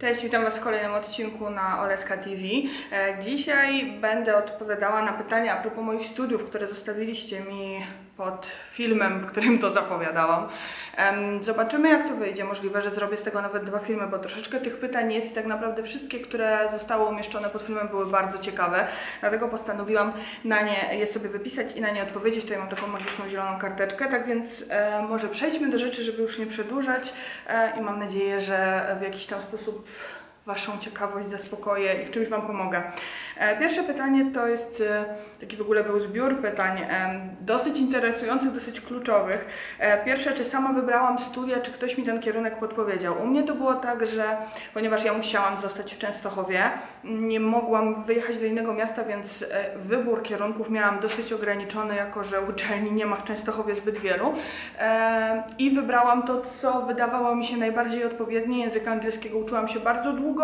Cześć, witam Was w kolejnym odcinku na Oleska TV. E, Dzisiaj będę odpowiadała na pytania a propos moich studiów, które zostawiliście mi pod filmem, w którym to zapowiadałam. Zobaczymy jak to wyjdzie. Możliwe, że zrobię z tego nawet dwa filmy, bo troszeczkę tych pytań jest i tak naprawdę wszystkie, które zostały umieszczone pod filmem były bardzo ciekawe. Dlatego postanowiłam na nie je sobie wypisać i na nie odpowiedzieć. Tutaj mam taką magiczną zieloną karteczkę, tak więc e, może przejdźmy do rzeczy, żeby już nie przedłużać e, i mam nadzieję, że w jakiś tam sposób Waszą ciekawość zaspokoję i w czymś Wam pomogę. E, Pierwsze pytanie to jest e, taki w ogóle był zbiór pytań, em, dosyć interesujących, dosyć kluczowych. E, Pierwsze, czy sama wybrałam studia, czy ktoś mi ten kierunek podpowiedział. U mnie to było tak, że ponieważ ja musiałam zostać w Częstochowie, nie mogłam wyjechać do innego miasta, więc e, wybór kierunków miałam dosyć ograniczony, jako że uczelni nie ma w Częstochowie zbyt wielu. E, I wybrałam to, co wydawało mi się najbardziej odpowiednie. Języka angielskiego uczyłam się bardzo długo,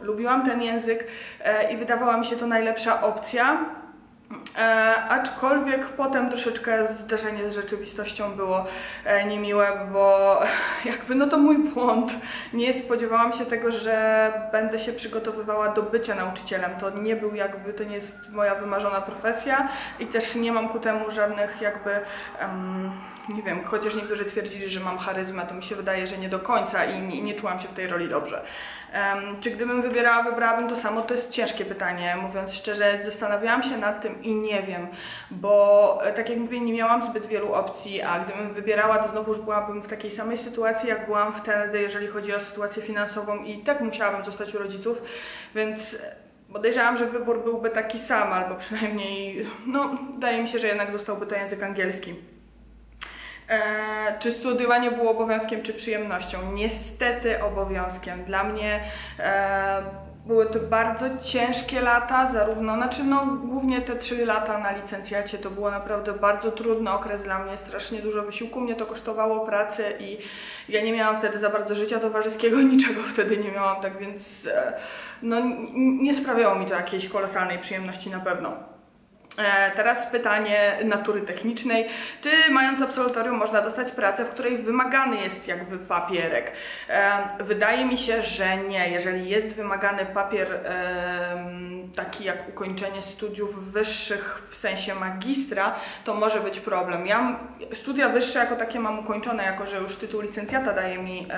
lubiłam ten język e, i wydawała mi się to najlepsza opcja. E, aczkolwiek potem troszeczkę zderzenie z rzeczywistością było e, niemiłe, bo jakby no to mój błąd. Nie spodziewałam się tego, że będę się przygotowywała do bycia nauczycielem. To nie był jakby, to nie jest moja wymarzona profesja i też nie mam ku temu żadnych jakby, nie wiem, chociaż niektórzy twierdzili, że mam charyzmę, to mi się wydaje, że nie do końca i nie, nie czułam się w tej roli dobrze. Czy gdybym wybierała, wybrałabym to samo? To jest ciężkie pytanie, mówiąc szczerze. Zastanawiałam się nad tym i nie wiem, bo e, tak jak mówię, nie miałam zbyt wielu opcji, a gdybym wybierała, to znowuż byłabym w takiej samej sytuacji, jak byłam wtedy, jeżeli chodzi o sytuację finansową i tak musiałabym zostać u rodziców, więc podejrzewam, że wybór byłby taki sam, albo przynajmniej, no, wydaje mi się, że jednak zostałby to język angielski. E, czy studiowanie było obowiązkiem, czy przyjemnością? Niestety obowiązkiem. Dla mnie e, były to bardzo ciężkie lata, zarówno, znaczy no głównie te trzy lata na licencjacie to było naprawdę bardzo trudny okres dla mnie, strasznie dużo wysiłku mnie to kosztowało pracy i ja nie miałam wtedy za bardzo życia towarzyskiego, niczego wtedy nie miałam, tak więc e, no nie sprawiało mi to jakiejś kolosalnej przyjemności na pewno. E, Teraz pytanie natury technicznej. Czy mając absolutorium można dostać pracę, w której wymagany jest jakby papierek? E, Wydaje mi się, że nie. Jeżeli jest wymagany papier em, taki jak ukończenie studiów wyższych w sensie magistra, to może być problem. Ja studia wyższe jako takie mam ukończone, jako że już tytuł licencjata daje mi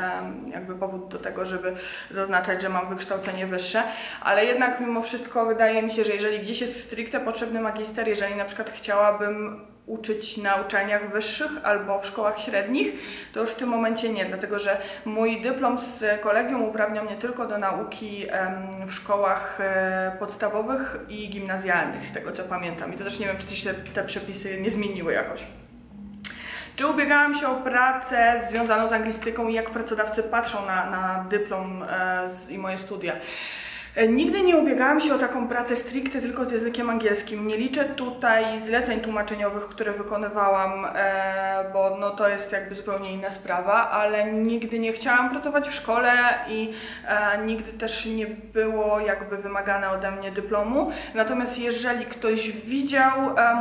jakby powód do tego, żeby zaznaczać, że mam wykształcenie wyższe, ale jednak mimo wszystko wydaje mi się, że jeżeli gdzieś jest stricte potrzebny magister, jeżeli na przykład chciałabym uczyć na uczelniach wyższych albo w szkołach średnich, to już w tym momencie nie, dlatego że mój dyplom z kolegium uprawnia mnie tylko do nauki w szkołach e, podstawowych i gimnazjalnych, z tego co pamiętam. I to też nie wiem, czy się te przepisy nie zmieniły jakoś. Czy ubiegałam się o pracę związaną z anglistyką i jak pracodawcy patrzą na, na dyplom e, i moje studia? E, Nigdy nie ubiegałam się o taką pracę stricte tylko z językiem angielskim. Nie liczę tutaj zleceń tłumaczeniowych, które wykonywałam, e, bo no to jest jakby zupełnie inna sprawa, ale nigdy nie chciałam pracować w szkole i e, nigdy też nie było jakby wymagane ode mnie dyplomu. Natomiast jeżeli ktoś widział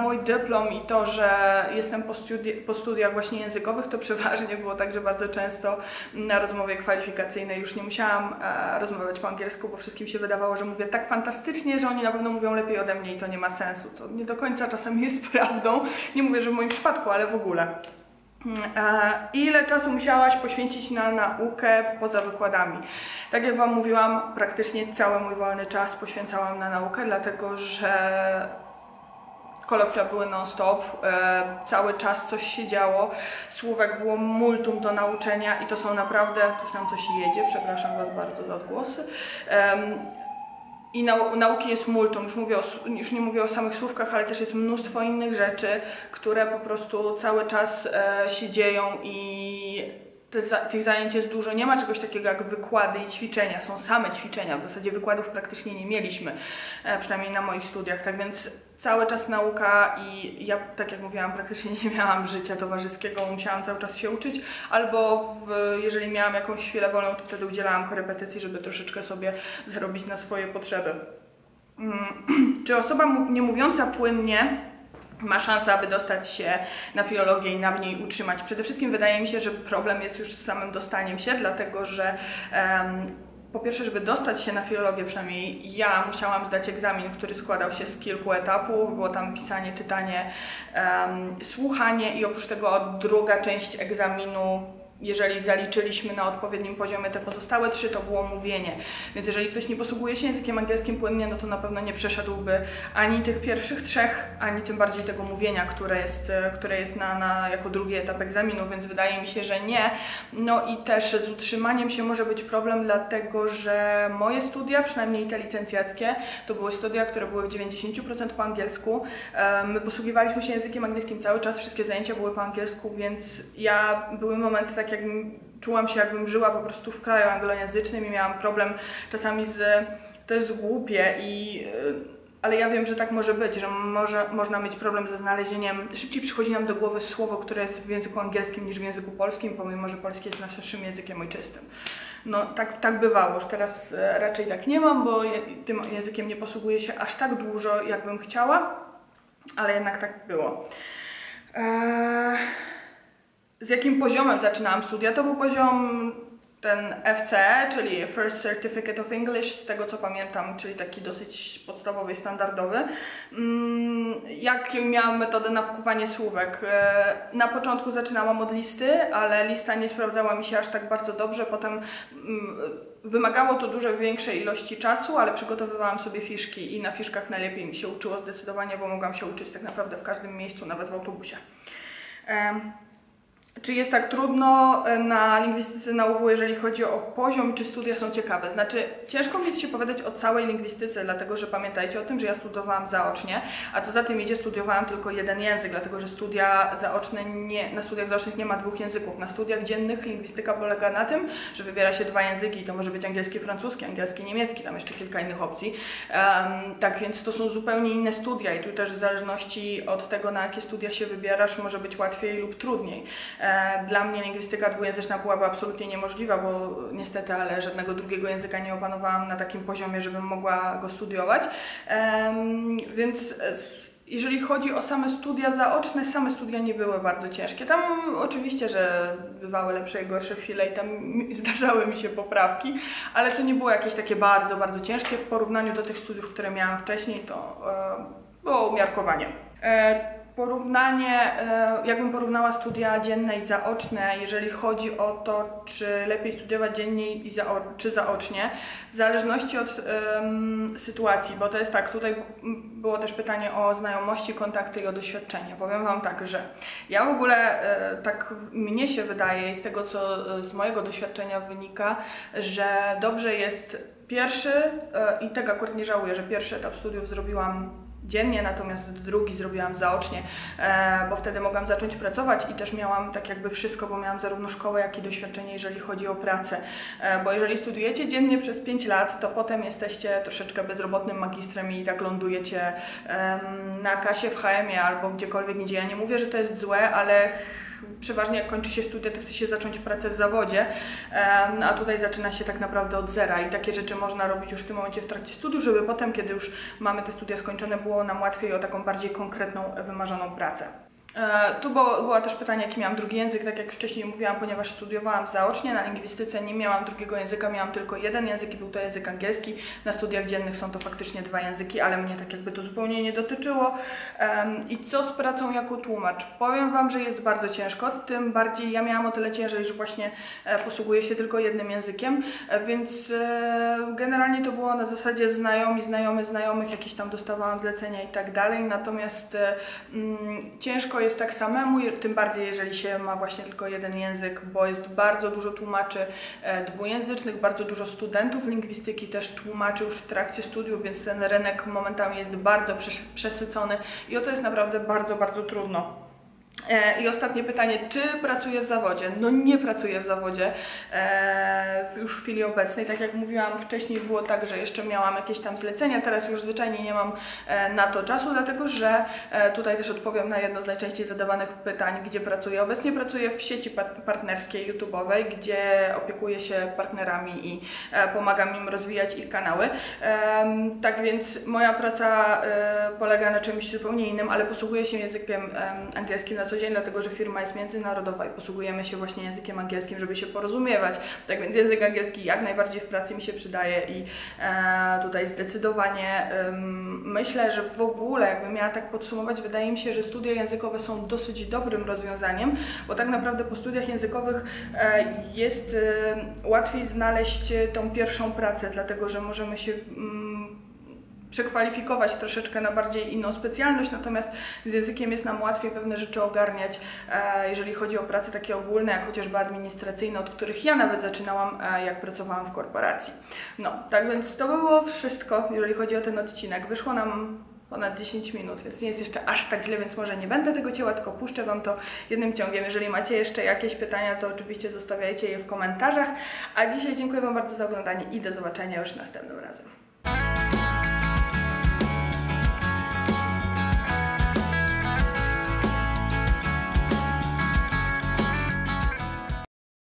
mój dyplom i to, że jestem po, studi- po studiach właśnie językowych, to przeważnie było tak, że bardzo często na rozmowie kwalifikacyjnej już nie musiałam rozmawiać po angielsku, bo wszystkim się wydawało, że mówię tak fantastycznie, że oni na pewno mówią lepiej ode mnie i to nie ma sensu, co nie do końca czasami jest prawdą. Nie mówię, że w moim przypadku, ale w ogóle. E, Ile czasu musiałaś poświęcić na naukę poza wykładami? Tak jak Wam mówiłam, praktycznie cały mój wolny czas poświęcałam na naukę, dlatego że kolokwia były non-stop, e, cały czas coś się działo, słówek było multum do nauczenia i to są naprawdę, tu nam coś jedzie, przepraszam Was bardzo za odgłosy. I nau nauki jest multum, już, mówię o, już nie mówię o samych słówkach, ale też jest mnóstwo innych rzeczy, które po prostu cały czas e, się dzieją i te za tych zajęć jest dużo. Nie ma czegoś takiego jak wykłady i ćwiczenia, są same ćwiczenia. W zasadzie wykładów praktycznie nie mieliśmy, e, przynajmniej na moich studiach, tak więc cały czas nauka i ja, tak jak mówiłam, praktycznie nie miałam życia towarzyskiego, musiałam cały czas się uczyć, albo w, jeżeli miałam jakąś chwilę wolną, to wtedy udzielałam korepetycji, żeby troszeczkę sobie zarobić na swoje potrzeby. Mm, Czy osoba nie mówiąca płynnie ma szansę, aby dostać się na filologię i na niej utrzymać? Przede wszystkim wydaje mi się, że problem jest już z samym dostaniem się, dlatego że em, po pierwsze, żeby dostać się na filologię, przynajmniej ja musiałam zdać egzamin, który składał się z kilku etapów. Było tam pisanie, czytanie, um, słuchanie i oprócz tego druga część egzaminu jeżeli zaliczyliśmy na odpowiednim poziomie te pozostałe trzy, to było mówienie. Więc jeżeli ktoś nie posługuje się językiem angielskim płynnie, no to na pewno nie przeszedłby ani tych pierwszych trzech, ani tym bardziej tego mówienia, które jest, które jest na, na, jako drugi etap egzaminu, więc wydaje mi się, że nie. No i też z utrzymaniem się może być problem, dlatego że moje studia, przynajmniej te licencjackie, to były studia, które były w 90% po angielsku. My posługiwaliśmy się językiem angielskim cały czas, wszystkie zajęcia były po angielsku, więc ja były momenty takie, tak jakbym czułam się, jakbym żyła po prostu w kraju anglojęzycznym i miałam problem czasami z. To jest głupie i. Y, ale ja wiem, że tak może być, że może, można mieć problem ze znalezieniem. Szybciej przychodzi nam do głowy słowo, które jest w języku angielskim niż w języku polskim, pomimo że polski jest naszym językiem ojczystym. No tak, tak bywało, już teraz e, raczej tak nie mam, bo tym językiem nie posługuję się aż tak dużo, jakbym chciała, ale jednak tak było. Eee z jakim poziomem zaczynałam studia. To był poziom ten FCE, czyli First Certificate of English, z tego co pamiętam, czyli taki dosyć podstawowy i standardowy. Mm, jak miałam metodę na wkuwanie słówek? E, na początku zaczynałam od listy, ale lista nie sprawdzała mi się aż tak bardzo dobrze. Potem mm, wymagało to dużo większej ilości czasu, ale przygotowywałam sobie fiszki i na fiszkach najlepiej mi się uczyło zdecydowanie, bo mogłam się uczyć tak naprawdę w każdym miejscu, nawet w autobusie. Czy jest tak trudno e, na lingwistyce na UW, jeżeli chodzi o poziom, czy studia są ciekawe? Znaczy, ciężko mi jest się powiedzieć o całej lingwistyce, dlatego że pamiętajcie o tym, że ja studiowałam zaocznie, a co za tym idzie, studiowałam tylko jeden język, dlatego że studia zaoczne nie, na studiach zaocznych nie ma dwóch języków. Na studiach dziennych lingwistyka polega na tym, że wybiera się dwa języki, to może być angielski, francuski, angielski, niemiecki, tam jeszcze kilka innych opcji. Um, tak więc to są zupełnie inne studia i tu też w zależności od tego, na jakie studia się wybierasz, może być łatwiej lub trudniej. E, dla mnie lingwistyka dwujęzyczna byłaby absolutnie niemożliwa, bo niestety, ale żadnego drugiego języka nie opanowałam na takim poziomie, żebym mogła go studiować. Więc jeżeli chodzi o same studia zaoczne, same studia nie były bardzo ciężkie. Tam oczywiście, że bywały lepsze i gorsze chwile i tam zdarzały mi się poprawki, ale to nie było jakieś takie bardzo, bardzo ciężkie w porównaniu do tych studiów, które miałam wcześniej, to e, było umiarkowanie. E, Porównanie, e, jakbym porównała studia dzienne i zaoczne, jeżeli chodzi o to, czy lepiej studiować dziennie i zao czy zaocznie, w zależności od um, sytuacji, bo to jest tak, tutaj było też pytanie o znajomości, kontakty i o doświadczenie. Powiem Wam tak, że ja w ogóle e, tak mnie się wydaje i z tego, co z mojego doświadczenia wynika, że dobrze jest pierwszy, e, i tego akurat nie żałuję, że pierwszy etap studiów zrobiłam dziennie, natomiast drugi zrobiłam zaocznie, e, bo wtedy mogłam zacząć pracować i też miałam tak jakby wszystko, bo miałam zarówno szkołę, jak i doświadczenie, jeżeli chodzi o pracę. E, bo jeżeli studujecie dziennie przez 5 lat, to potem jesteście troszeczkę bezrobotnym magistrem i tak lądujecie na kasie w HM-ie albo gdziekolwiek indziej. Ja nie mówię, że to jest złe, ale przeważnie jak kończy się studia, to chce się zacząć pracę w zawodzie, a tutaj zaczyna się tak naprawdę od zera i takie rzeczy można robić już w tym momencie w trakcie studiów, żeby potem, kiedy już mamy te studia skończone, było nam łatwiej o taką bardziej konkretną, wymarzoną pracę. E, tu było, było też pytanie, jaki miałam drugi język, tak jak wcześniej mówiłam, ponieważ studiowałam zaocznie, na lingwistyce nie miałam drugiego języka, miałam tylko jeden język i był to język angielski. Na studiach dziennych są to faktycznie dwa języki, ale mnie tak jakby to zupełnie nie dotyczyło. I co z pracą jako tłumacz? Powiem Wam, że jest bardzo ciężko, tym bardziej ja miałam o tyle ciężej, że właśnie e, posługuję się tylko jednym językiem, e, więc generalnie to było na zasadzie znajomi, znajomy, znajomych, jakieś tam dostawałam zlecenia i tak dalej, natomiast mm, ciężko jest tak samemu, tym bardziej jeżeli się ma właśnie tylko jeden język, bo jest bardzo dużo tłumaczy e, dwujęzycznych, bardzo dużo studentów lingwistyki też tłumaczy już w trakcie studiów, więc ten rynek momentami jest bardzo przesycony i o to jest naprawdę bardzo, bardzo trudno. E, I ostatnie pytanie, czy pracuję w zawodzie? No nie pracuję w zawodzie e, już w chwili obecnej. Tak jak mówiłam wcześniej, było tak, że jeszcze miałam jakieś tam zlecenia, teraz już zwyczajnie nie mam e, na to czasu, dlatego że tutaj też odpowiem na jedno z najczęściej zadawanych pytań, gdzie pracuję. Obecnie pracuję w sieci partnerskiej YouTube'owej, gdzie opiekuję się partnerami i pomagam im rozwijać ich kanały. Tak więc moja praca polega na czymś zupełnie innym, ale posługuję się językiem angielskim na co co dzień, dlatego że firma jest międzynarodowa i posługujemy się właśnie językiem angielskim, żeby się porozumiewać. Tak więc język angielski jak najbardziej w pracy mi się przydaje i e, tutaj zdecydowanie myślę, że w ogóle, jakbym miała tak podsumować, wydaje mi się, że studia językowe są dosyć dobrym rozwiązaniem, bo tak naprawdę po studiach językowych e, jest e, łatwiej znaleźć tą pierwszą pracę, dlatego że możemy się mm, przekwalifikować troszeczkę na bardziej inną specjalność, natomiast z językiem jest nam łatwiej pewne rzeczy ogarniać, e, jeżeli chodzi o prace takie ogólne, jak chociażby administracyjne, od których ja nawet zaczynałam, e, jak pracowałam w korporacji. No, tak więc to było wszystko, jeżeli chodzi o ten odcinek. Wyszło nam ponad 10 minut, więc nie jest jeszcze aż tak źle, więc może nie będę tego cięła, tylko puszczę Wam to jednym ciągiem. Jeżeli macie jeszcze jakieś pytania, to oczywiście zostawiajcie je w komentarzach. A dzisiaj dziękuję Wam bardzo za oglądanie i do zobaczenia już następnym razem.